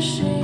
谁